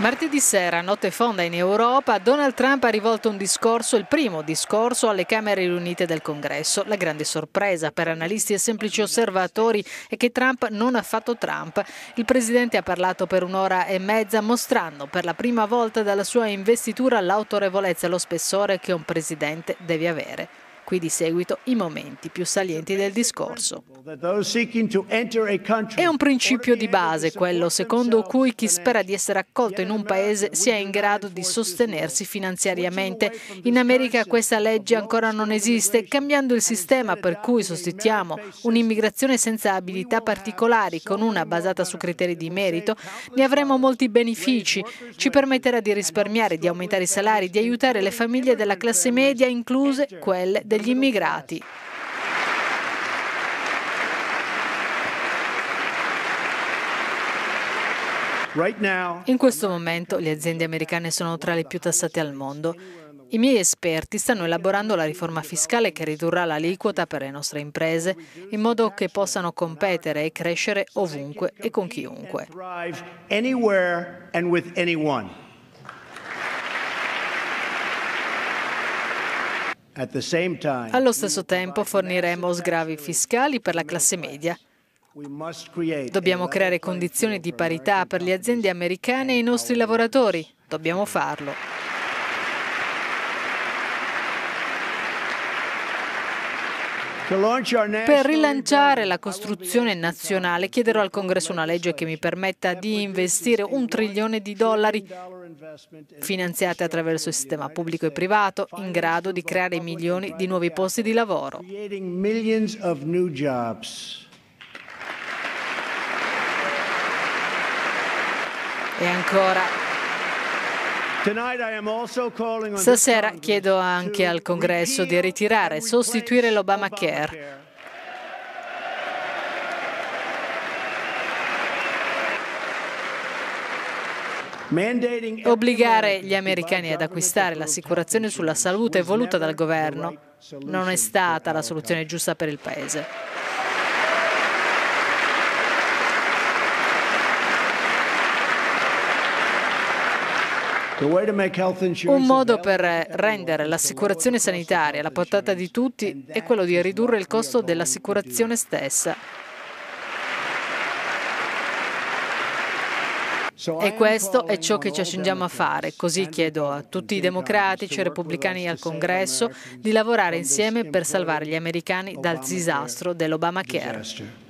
Martedì sera, notte fonda in Europa, Donald Trump ha rivolto un discorso, il primo discorso alle Camere riunite del Congresso. La grande sorpresa per analisti e semplici osservatori è che Trump non ha fatto Trump. Il presidente ha parlato per un'ora e mezza mostrando per la prima volta dalla sua investitura l'autorevolezza e lo spessore che un presidente deve avere. Qui di seguito i momenti più salienti del discorso. È un principio di base quello secondo cui chi spera di essere accolto in un paese sia in grado di sostenersi finanziariamente. In America questa legge ancora non esiste, cambiando il sistema per cui sostituiamo un'immigrazione senza abilità particolari con una basata su criteri di merito, ne avremo molti benefici. Ci permetterà di risparmiare, di aumentare i salari, di aiutare le famiglie della classe media, incluse quelle degli degli immigrati. In questo momento le aziende americane sono tra le più tassate al mondo. I miei esperti stanno elaborando la riforma fiscale che ridurrà l'aliquota per le nostre imprese in modo che possano competere e crescere ovunque e con chiunque. Allo stesso tempo forniremo sgravi fiscali per la classe media. Dobbiamo creare condizioni di parità per le aziende americane e i nostri lavoratori. Dobbiamo farlo. Per rilanciare la costruzione nazionale chiederò al Congresso una legge che mi permetta di investire un trilione di dollari finanziati attraverso il sistema pubblico e privato in grado di creare milioni di nuovi posti di lavoro. E ancora Stasera chiedo anche al Congresso di ritirare e sostituire l'Obamacare. Obbligare gli americani ad acquistare l'assicurazione sulla salute voluta dal governo non è stata la soluzione giusta per il Paese. Un modo per rendere l'assicurazione sanitaria alla portata di tutti è quello di ridurre il costo dell'assicurazione stessa. E questo è ciò che ci accingiamo a fare, così chiedo a tutti i democratici e repubblicani al Congresso di lavorare insieme per salvare gli americani dal disastro dell'Obamacare.